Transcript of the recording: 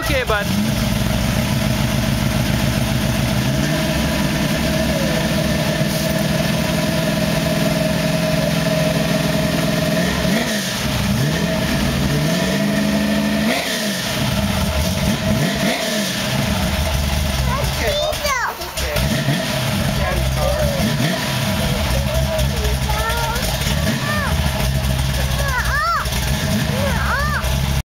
okay, bud.